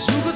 Cause